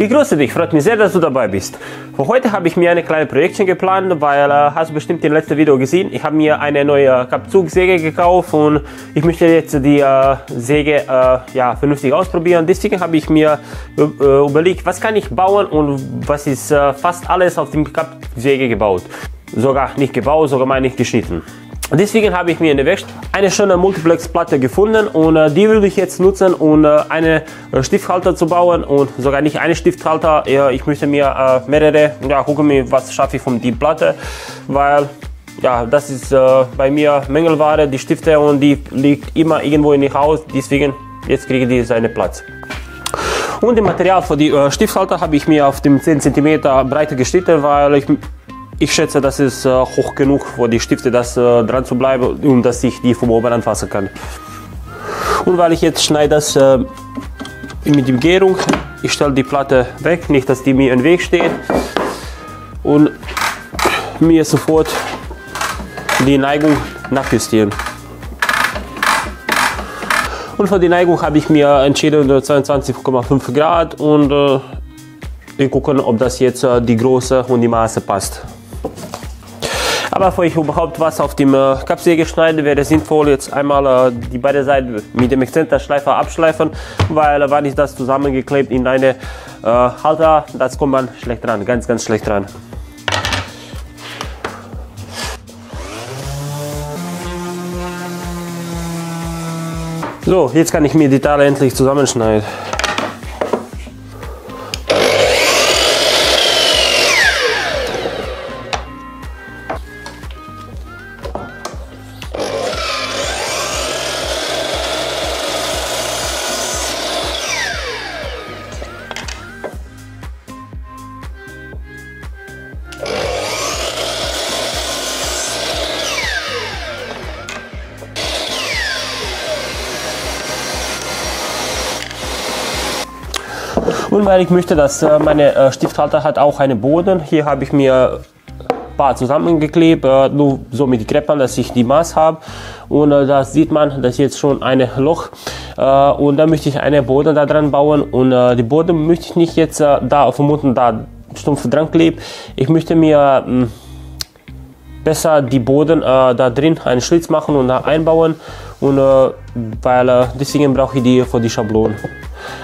Ich grüße dich, freut mich sehr, dass du dabei bist. Für heute habe ich mir eine kleine Projektchen geplant, weil äh, hast du bestimmt im letzten Video gesehen, ich habe mir eine neue Kapzugsäge gekauft und ich möchte jetzt die äh, Säge äh, ja, vernünftig ausprobieren. Deswegen habe ich mir äh, überlegt, was kann ich bauen und was ist äh, fast alles auf dem Kapsäge gebaut. Sogar nicht gebaut, sogar meine ich geschnitten. Deswegen habe ich mir in der Werkstatt eine schöne Multiplex-Platte gefunden und äh, die würde ich jetzt nutzen, um äh, eine äh, Stifthalter zu bauen und sogar nicht eine Stifthalter. Ja, ich möchte mir äh, mehrere, ja, gucken mir, was schaffe ich von die Platte, weil ja, das ist äh, bei mir Mängelware, die Stifte und die liegt immer irgendwo in die Haus, deswegen jetzt kriege ich seinen Platz. Und das Material für die Stifthalter habe ich mir auf dem 10 cm Breite geschnitten, weil ich ich schätze, das ist äh, hoch genug für die Stifte, das äh, dran zu bleiben und dass ich die vom oben anfassen kann. Und weil ich jetzt schneide das äh, mit der Gärung, ich stelle die Platte weg, nicht dass die mir im Weg steht und mir sofort die Neigung nachjustieren. Und für die Neigung habe ich mir entschieden 22,5 Grad und wir gucken, ob das jetzt die Größe und die Maße passt. Aber bevor ich überhaupt was auf dem äh, Kappsäge schneide, wäre es sinnvoll, jetzt einmal äh, die beiden Seiten mit dem Exzenterschleifer abschleifen, weil äh, wenn ich das zusammengeklebt in eine äh, Halter, das kommt man schlecht ran, ganz, ganz schlecht ran. So, jetzt kann ich mir die Teile endlich zusammenschneiden. Und weil ich möchte, dass äh, meine äh, Stifthalter hat auch einen Boden. Hier habe ich mir ein paar zusammengeklebt, äh, nur so mit Kreppern, dass ich die Maß habe. Und da sieht man, dass jetzt schon ein Loch. und da möchte ich einen Boden da dran bauen. Und die Boden möchte ich nicht jetzt da vermuten, da stumpf dran kleben. Ich möchte mir hm, besser die Boden äh, da drin einen Schlitz machen und da einbauen und äh, weil äh, deswegen brauche ich die für die Schablone.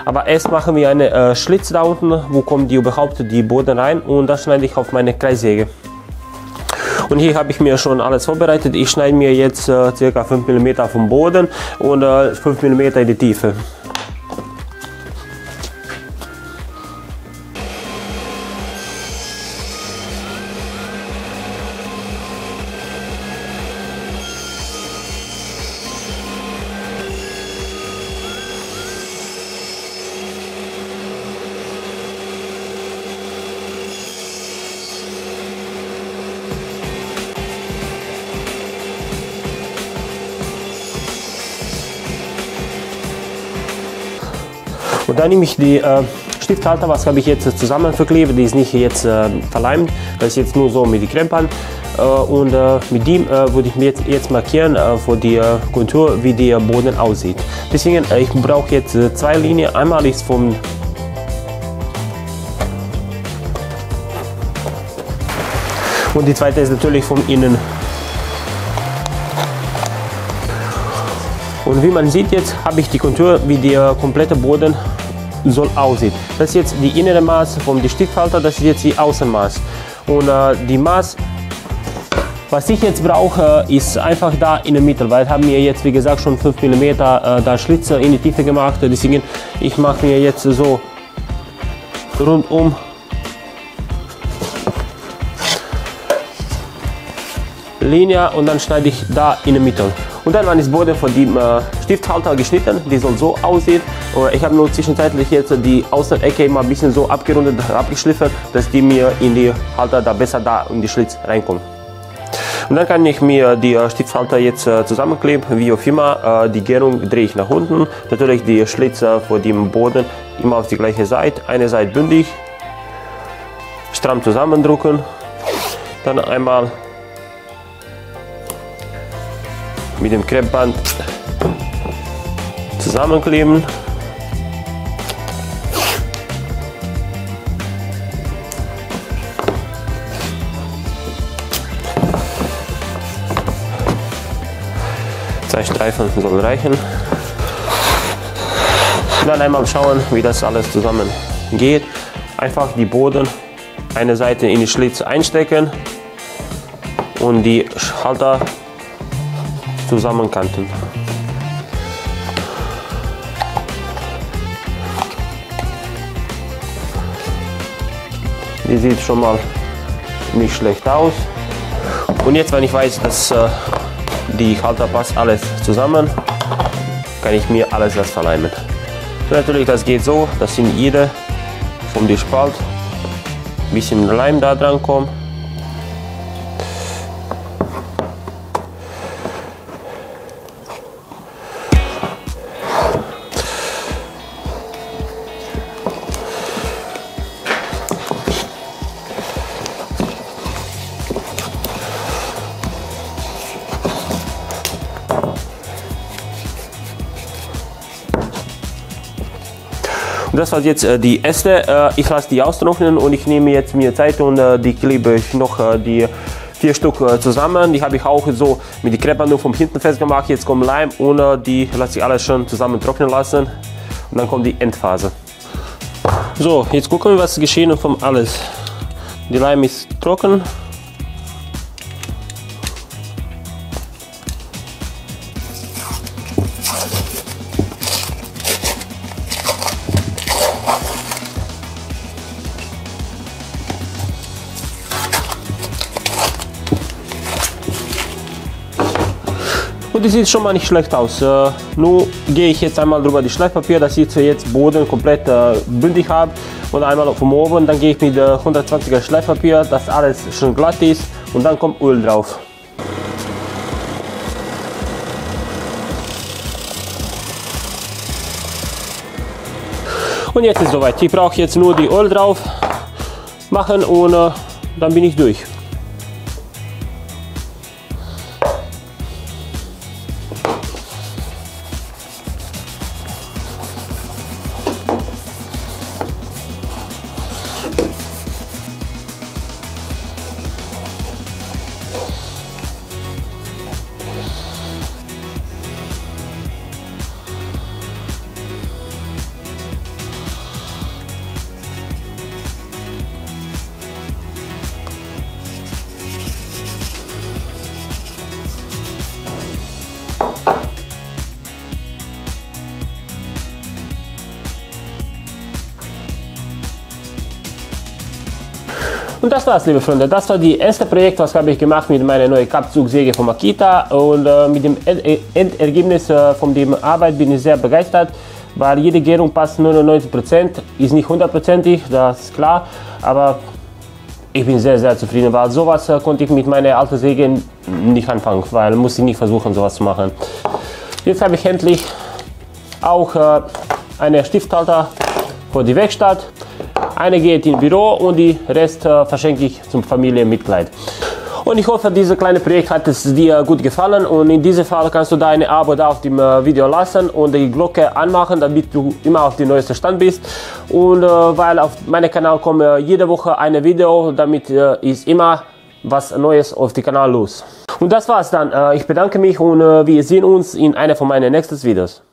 Aber erst machen wir einen äh, Schlitz da unten, wo kommt die überhaupt die Boden rein und das schneide ich auf meine Kreissäge. Und hier habe ich mir schon alles vorbereitet. Ich schneide mir jetzt äh, ca. 5 mm vom Boden und äh, 5 mm in die Tiefe. Und dann nehme ich die äh, Stifthalter, was habe ich jetzt zusammen verklebt, die ist nicht jetzt äh, verleimt, das ist jetzt nur so mit den Krempern. Äh, und äh, mit dem äh, würde ich mir jetzt, jetzt markieren äh, für die Kontur, wie der Boden aussieht. Deswegen, ich brauche jetzt zwei Linien. Einmal ist vom und die zweite ist natürlich von innen. Und wie man sieht jetzt, habe ich die Kontur, wie der komplette Boden soll aussehen. Das ist jetzt die innere Maß vom Stifthalter, das ist jetzt die Außenmaß. Und äh, die Maß, was ich jetzt brauche, ist einfach da in der Mitte, weil haben wir jetzt wie gesagt schon 5 mm äh, da Schlitze in die Tiefe gemacht. Deswegen ich mache mir jetzt so rundum Linie und dann schneide ich da in der Mitte. Und dann ist Boden von dem äh, Stifthalter geschnitten, die soll so aussehen. Ich habe nur zwischenzeitlich jetzt die Außenecke immer ein bisschen so abgerundet, abgeschliffen, dass die mir in die Halter da besser da in die Schlitz reinkommen. Und dann kann ich mir die äh, Stifthalter jetzt äh, zusammenkleben, wie auch immer. Äh, die Gärung drehe ich nach unten. Natürlich die Schlitze vor dem Boden immer auf die gleiche Seite. Eine Seite bündig, stramm zusammendrücken. Dann einmal mit dem Kreppband zusammenkleben. Zwei Streifen sollen reichen. Dann einmal schauen, wie das alles zusammen geht. Einfach die Boden eine Seite in die Schlitz einstecken und die Halter zusammenkanten. Die sieht schon mal nicht schlecht aus. Und jetzt, wenn ich weiß, dass äh, die Halter passt alles zusammen, kann ich mir alles das verleimen. natürlich, das geht so, dass in jede um die Spalt ein bisschen Leim da dran kommt. Das war jetzt äh, die erste. Äh, ich lasse die austrocknen und ich nehme jetzt mir Zeit und äh, die klebe ich noch die vier Stück zusammen. Die habe ich auch so mit die Kreppband von hinten festgemacht. Jetzt kommt Leim und die lasse ich alles schon zusammen trocknen lassen. Und dann kommt die Endphase. So, jetzt gucken wir, was geschehen vom alles. Die Leim ist trocken. Und die sieht schon mal nicht schlecht aus. Äh, nur gehe ich jetzt einmal drüber die Schleifpapier, dass ich jetzt Boden komplett äh, bündig habe. Und einmal vom oben, dann gehe ich mit äh, 120er Schleifpapier, dass alles schon glatt ist. Und dann kommt Öl drauf. Und jetzt ist soweit. Ich brauche jetzt nur die Öl drauf machen und äh, dann bin ich durch. Und das war's, liebe Freunde. Das war die erste Projekt, was habe ich gemacht mit meiner neuen Kappzugsäge von Makita. Und äh, mit dem Endergebnis äh, von der Arbeit bin ich sehr begeistert, weil jede Gärung passt 99%, ist nicht hundertprozentig, das ist klar, aber ich bin sehr, sehr zufrieden, weil sowas äh, konnte ich mit meiner alten Säge nicht anfangen, weil musste ich nicht versuchen, sowas zu machen. Jetzt habe ich endlich auch äh, eine Stifthalter für die Werkstatt. Eine geht ins Büro und die Rest äh, verschenke ich zum Familienmitglied. Und ich hoffe, dieses kleine Projekt hat es dir gut gefallen und in diesem Fall kannst du deine Abo da auf dem äh, Video lassen und die Glocke anmachen, damit du immer auf dem neuesten Stand bist. Und äh, weil auf meinem Kanal kommt äh, jede Woche ein Video, damit äh, ist immer was Neues auf dem Kanal los. Und das war's dann. Äh, ich bedanke mich und wir sehen uns in einer von meinen nächsten Videos.